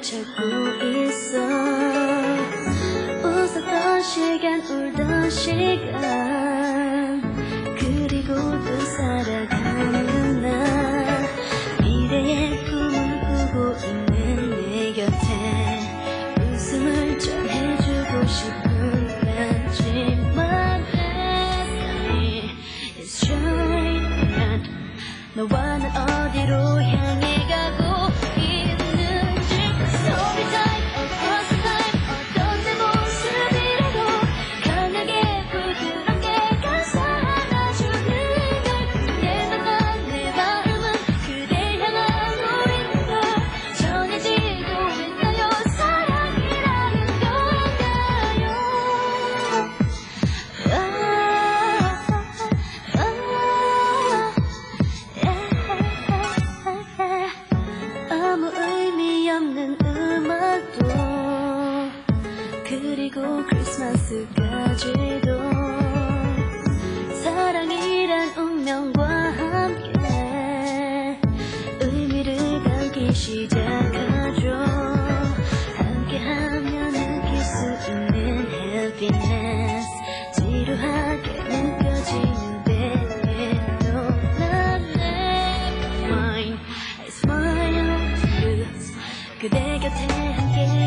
찾고 있어. 웃었던 시간 울던 시간. 그리고 또 살아가 그리고 크리스마스까지도 사랑이란 운명과 함께 의미를 담기 시작하죠. 함께하면 느낄 수 있는 happiness 지루하게 느껴지는데 놀랍네. Mine, I smile 그대 곁에 함께